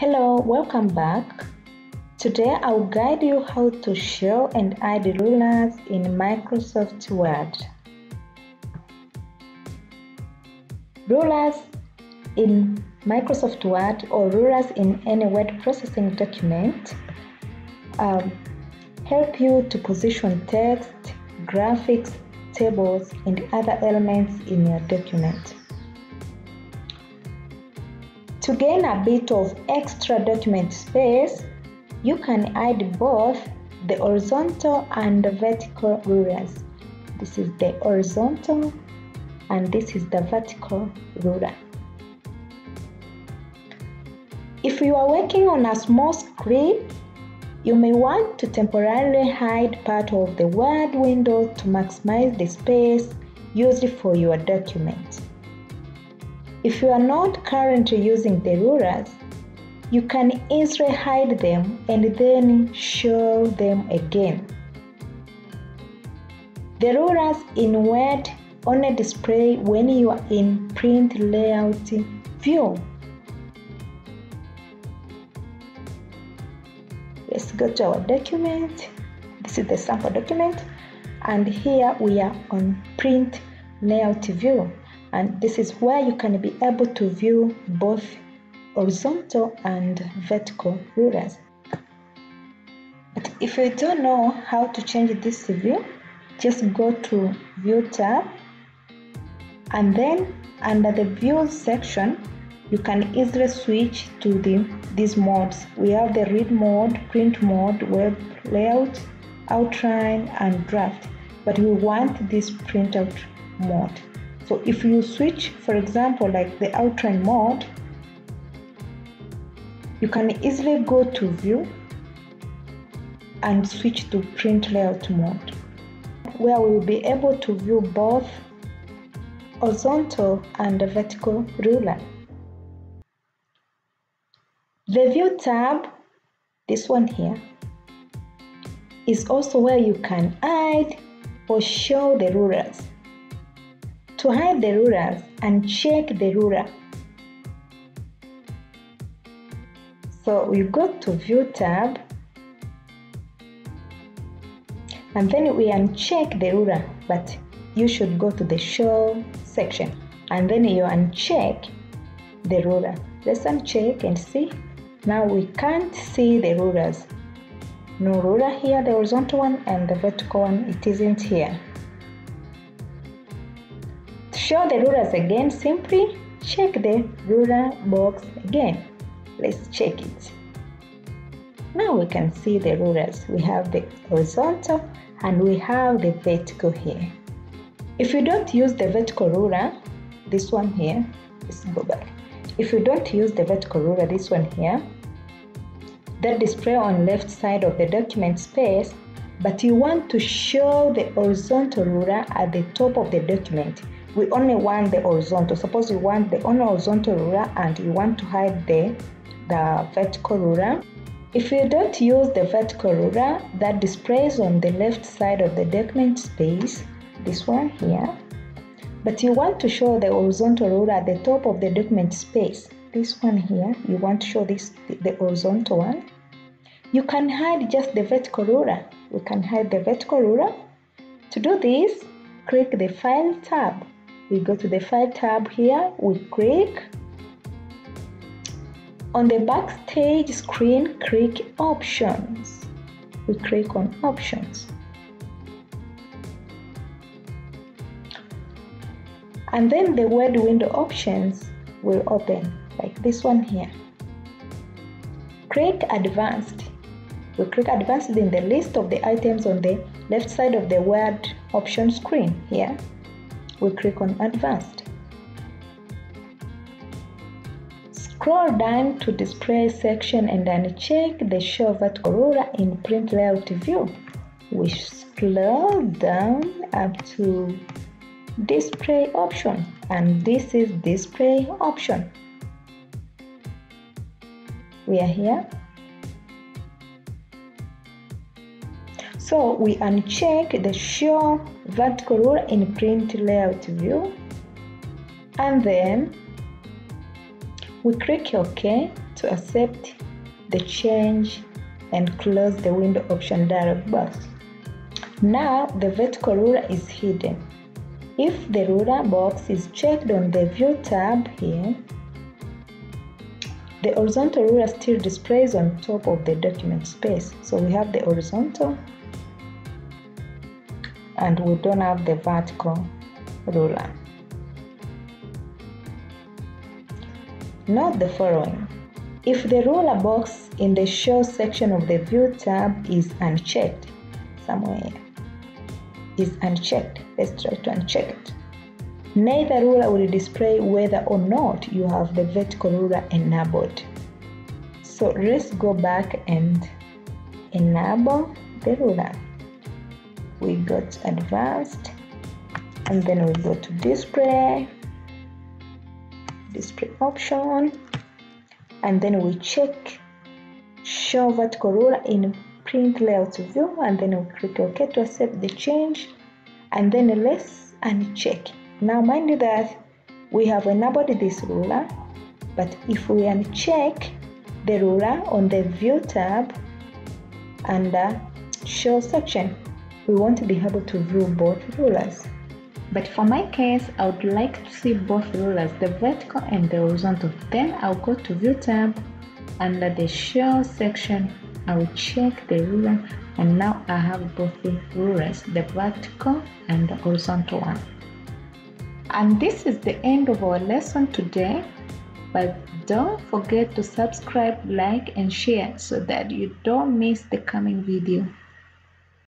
Hello, welcome back. Today I'll guide you how to show and add rulers in Microsoft Word. Rulers in Microsoft Word or rulers in any word processing document um, help you to position text, graphics, tables, and other elements in your document. To gain a bit of extra document space, you can add both the horizontal and the vertical rulers. This is the horizontal and this is the vertical ruler. If you are working on a small screen, you may want to temporarily hide part of the Word window to maximize the space used for your document. If you are not currently using the rulers, you can easily hide them and then show them again. The rulers in Word only display when you are in print layout view. Let's go to our document. This is the sample document and here we are on print layout view and this is where you can be able to view both horizontal and vertical rulers. But if you don't know how to change this view, just go to View tab and then under the View section, you can easily switch to the these modes. We have the Read mode, Print mode, Web layout, Outline, and Draft. But we want this printout mode. So if you switch, for example, like the outline mode, you can easily go to view and switch to print layout mode, where we will be able to view both horizontal and vertical ruler. The view tab, this one here, is also where you can add or show the rulers. To hide the rulers and check the ruler. So we go to View tab and then we uncheck the ruler, but you should go to the Show section and then you uncheck the ruler. Let's uncheck and see. Now we can't see the rulers. No ruler here, the horizontal one and the vertical one, it isn't here. Show the rulers again, simply check the ruler box again. Let's check it. Now we can see the rulers. We have the horizontal and we have the vertical here. If you don't use the vertical ruler, this one here, let's go back. If you don't use the vertical ruler, this one here, that display on left side of the document space, but you want to show the horizontal ruler at the top of the document. We only want the horizontal. Suppose you want the only horizontal ruler and you want to hide the, the vertical ruler. If you don't use the vertical ruler that displays on the left side of the document space, this one here, but you want to show the horizontal ruler at the top of the document space, this one here, you want to show this the horizontal one, you can hide just the vertical ruler. We can hide the vertical ruler. To do this, click the File tab. We go to the File tab here, we click. On the Backstage screen, click Options. We click on Options. And then the Word window options will open like this one here. Click Advanced. We click Advanced in the list of the items on the left side of the Word option screen here. We click on Advanced. Scroll down to Display section and uncheck the Show Vertical Ruler in Print Layout view. We scroll down up to Display option and this is Display option. We are here. So we uncheck the Show Vertical Ruler in Print Layout view and then we click OK to accept the change and close the window option dialog box. Now the vertical ruler is hidden. If the ruler box is checked on the view tab here, the horizontal ruler still displays on top of the document space. So we have the horizontal and we don't have the vertical ruler. Note the following. If the ruler box in the show section of the view tab is unchecked somewhere, is unchecked, let's try to uncheck it. Neither ruler will display whether or not you have the vertical ruler enabled. So let's go back and enable the ruler. We go to advanced and then we go to display display option and then we check show vertical ruler in print layout view and then we click OK to accept the change and then let's uncheck. Now mind you that we have enabled this ruler but if we uncheck the ruler on the view tab under show section we won't be able to view both rulers. But for my case, I would like to see both rulers, the vertical and the horizontal. Then I'll go to View tab. Under the Show section, I will check the ruler and now I have both the rulers, the vertical and the horizontal one. And this is the end of our lesson today. But don't forget to subscribe, like and share so that you don't miss the coming video.